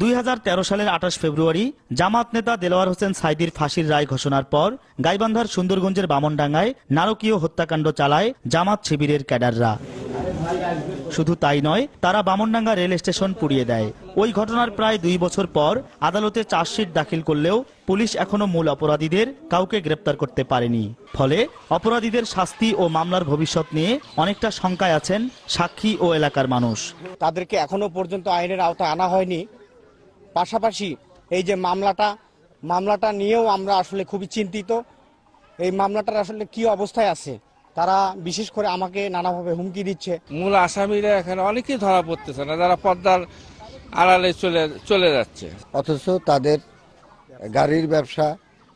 দুই হাজার তেরো সালের আঠাশ ফেব্রুয়ারি জামাত নেতা দেলোয়ার হোসেন সাইদির ফাঁসির রায় ঘোষণার পর গাইবান্ধার সুন্দরগঞ্জের বামনডাঙ্গায় নারকীয় হত্যাকাণ্ড চালায় জামাত শিবিরের ক্যাডাররা। শুধু তাই নয়, তারা বামনডাঙ্গা রেল স্টেশন পুড়িয়ে দেয়। ওই ঘটনার প্রায় দুই বছর পর আদালতে চার্জশিট দাখিল করলেও পুলিশ এখনও মূল অপরাধীদের কাউকে গ্রেপ্তার করতে পারেনি। ফলে অপরাধীদের শাস্তি ও মামলার ভবিষ্যৎ নিয়ে অনেকটা শঙ্কায় আছেন সাক্ষী ও এলাকার মানুষ। তাদেরকে এখনও পর্যন্ত আইনের আওতায় আনা হয়নি। পাশাপাশি এই যে মামলাটা মামলাটা নিয়েও আমরা আসলে খুবই চিন্তিত। এই মামলাটার আসলে কি অবস্থায় আছে? তারা বিশেষ করে আমাকে নানাভাবে হুমকি দিচ্ছে। মূল আসামিরা এখানে অনেকেই ধরা পড়তেছে না যারা পদ্মার আড়ালে চলে চলে যাচ্ছে। অথচ তাদের গাড়ির ব্যবসা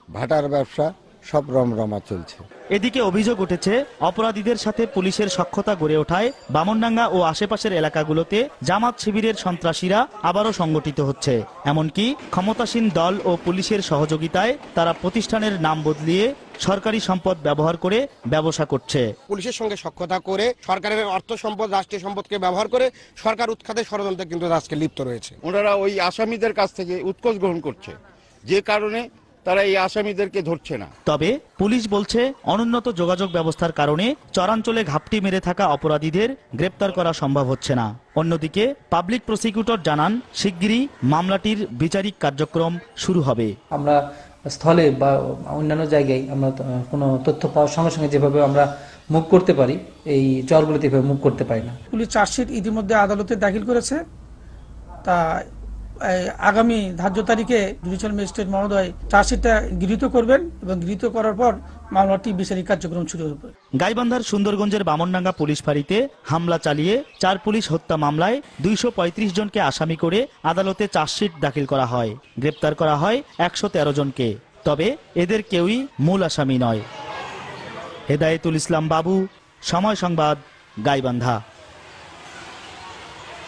ভাটার ব্যবসা সব রমরমা চলছে। এদিকে অভিযোগ উঠেছে অপরাধীদের সাথে পুলিশের সক্ষতা গড়ে ওঠায় বামনডাঙ্গা ও আশেপাশের এলাকাগুলোতে জামাত শিবিরের সন্ত্রাসীরা আবারও সংগঠিত হচ্ছে। এমনকি ক্ষমতাসীন দল ও পুলিশের সহযোগিতায় তারা প্রতিষ্ঠানের নাম বদলিয়ে সরকারি সম্পদ ব্যবহার করে ব্যবসা করছে। পুলিশের সঙ্গে সক্ষতা করে সরকারের অর্থ সম্পদ রাষ্ট্রীয় সম্পদকে ব্যবহার করে সরকার উৎখাতের ষড়যন্ত্রে কিন্তু আজকে লিপ্ত রয়েছে। ওনারা ওই আসামিদের কাছ থেকে উৎকোচ গ্রহণ করছে। যে কারণে তারা এই আসামিদেরকে ধরছে না। তবে পুলিশ বলছে অনুন্নত যোগাযোগ ব্যবস্থার কারণে চরাঞ্চলে ঘাপটি মেরে থাকা অপরাধীদের গ্রেপ্তার করা সম্ভব হচ্ছে না। অন্যদিকে পাবলিক প্রসিকিউটর জানান শিগগিরই মামলাটির বিচারিক কার্যক্রম শুরু হবে। আমরা স্থলে বা অন্যান্য জায়গায় আমরা কোনো তথ্য পাওয়ার সঙ্গে সঙ্গে যেভাবে আমরা মুভ করতে পারি এই চরগুলোতে এভাবে মুভ করতে পারি না। পুলিশ চার্জশিট ইতিমধ্যে আদালতে দাখিল করেছে। তা আগামী ধার্য তারিখে জুডিশিয়াল ম্যাজিস্ট্রেট মহোদয় চার্জশিটটা গৃহীত করবেন এবং গৃহীত করার পর মামলাটি বিচারিক কার্যক্রম শুরু হবে। গাইবান্ধার সুন্দরগঞ্জের বামনডাঙ্গা পুলিশ ফাঁড়িতে হামলা চালিয়ে চার পুলিশ হত্যা মামলায় দুইশো পঁয়ত্রিশ জনকে আসামি করে আদালতে চার্জশিট দাখিল করা হয়। গ্রেপ্তার করা হয় একশো তেরো জনকে। তবে এদের কেউই মূল আসামি নয়। হেদায়েতুল ইসলাম বাবু, সময় সংবাদ, গাইবান্ধা।